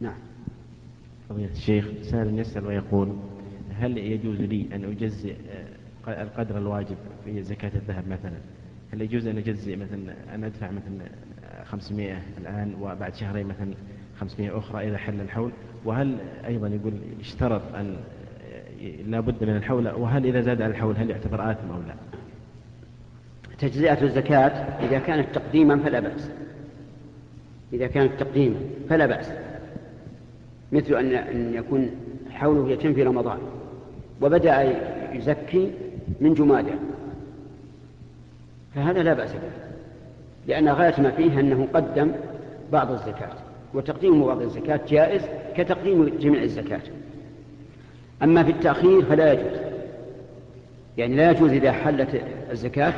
نعم. فضيلة الشيخ سائل يسأل ويقول هل يجوز لي أن أجزئ آه، القدر الواجب في زكاة الذهب مثلا؟ هل يجوز أن أجزئ مثلا أن أدفع مثلا 500 الآن وبعد شهرين مثلا 500 أخرى إذا حل الحول؟ وهل أيضا يقول يشترط أن لا بد من الحول؟ وهل إذا زاد الحول هل يعتبر آثم أو لا؟ تجزئة الزكاة إذا كانت تقديما فلا بأس. إذا كانت تقديما فلا بأس. مثل أن أن يكون حوله يتم في رمضان وبدأ يزكي من جمادة فهذا لا بأس به لأن غاية ما فيه أنه قدم بعض الزكاة وتقديم بعض الزكاة جائز كتقديم جميع الزكاة. أما في التأخير فلا يجوز يعني لا يجوز إذا حلت الزكاة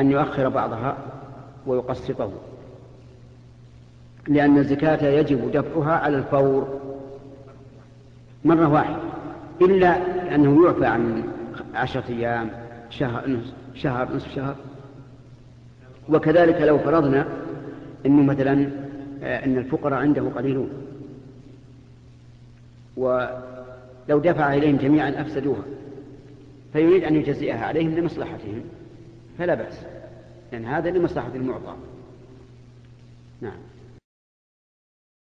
أن يؤخر بعضها ويقسطه. لأن الزكاة يجب دفعها على الفور. مرة واحدة إلا أنه يعفى عن عشرة أيام شهر نصف شهر نصف شهر. وكذلك لو فرضنا أنه مثلا آه، أن الفقراء عنده قليلون. ولو دفع إليهم جميعا أفسدوها. فيريد أن يجزئها عليهم لمصلحتهم. فلا بأس. لأن هذا لمصلحة المعطى. نعم.